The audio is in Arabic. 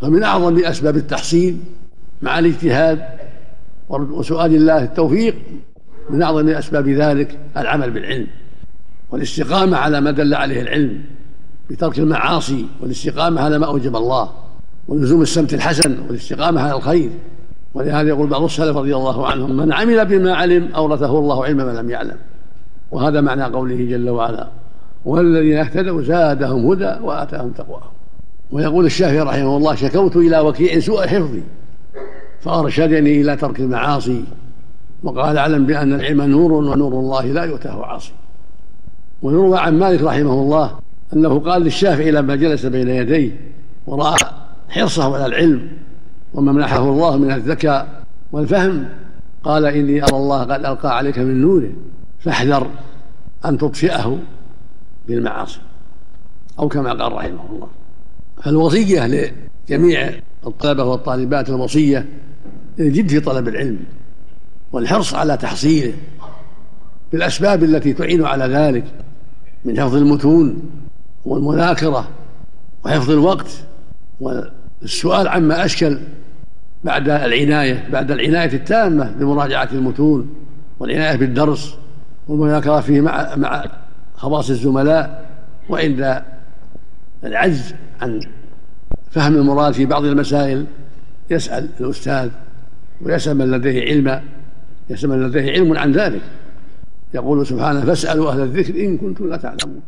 فمن أعظم أسباب التحصيل مع الاجتهاد وسؤال الله التوفيق من أعظم أسباب ذلك العمل بالعلم والاستقامة على ما دل عليه العلم بترك المعاصي والاستقامة على ما أوجب الله ولزوم السمت الحسن والاستقامة على الخير. ولهذا يقول بعض السلف رضي الله عنهم من عمل بما علم أورثه الله علم ما لم يعلم. وهذا معنى قوله جل وعلا والذين اهتدوا زادهم هدى وآتاهم تقواهم. ويقول الشافعي رحمه الله شكوت إلى وكيع سوء حفظي فأرشدني إلى ترك المعاصي وقال أعلم بأن العلم نور ونور الله لا يؤتاه عاصي. ويروى عن مالك رحمه الله أنه قال للشافعي لما جلس بين يديه ورأى حرصه على العلم وما منحه الله من الذكاء والفهم قال إني أرى الله قد ألقى عليك من نوره فاحذر أن تطفئه بالمعاصي. أو كما قال رحمه الله. فالوصية لجميع الطلبة والطالبات الوصية الجد في طلب العلم والحرص على تحصيله بالأسباب التي تعين على ذلك من حفظ المتون والمذاكرة وحفظ الوقت والسؤال عما أشكل بعد العناية بعد العناية التامة بمراجعة المتون والعناية بالدرس والمذاكرة فيه مع مع خواص الزملاء وعند العجز عن فهم المراد في بعض المسائل يسأل الأستاذ ويسأل من لديه علم يسأل من لديه علم عن ذلك. يقول سبحانه فاسألوا أهل الذكر إن كنتم لا تعلمون.